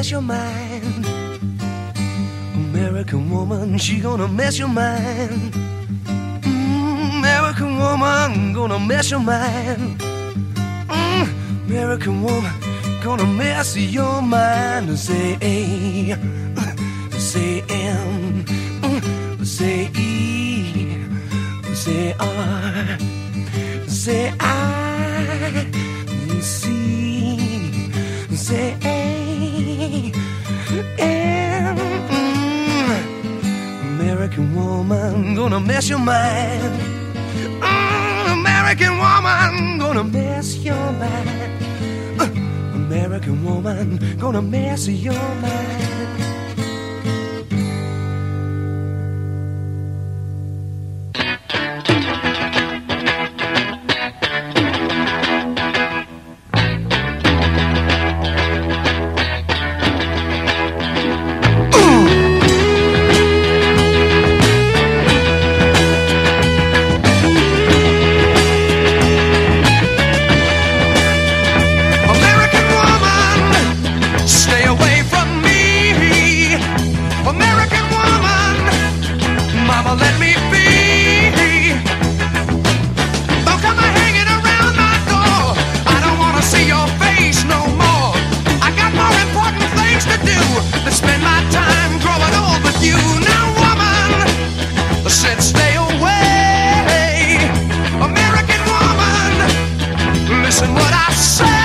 mess your mind. American woman, she gonna mess your mind. Mm, American woman, gonna mess your mind. Mm, American woman, gonna mess your mind. Say A, say M, mm, say E, say R, say I, C, M. Mm, American woman, gonna mess your mind. Mm, American woman, gonna mess your mind. Uh, American woman, gonna mess your mind. Stay away. American woman, listen what I say.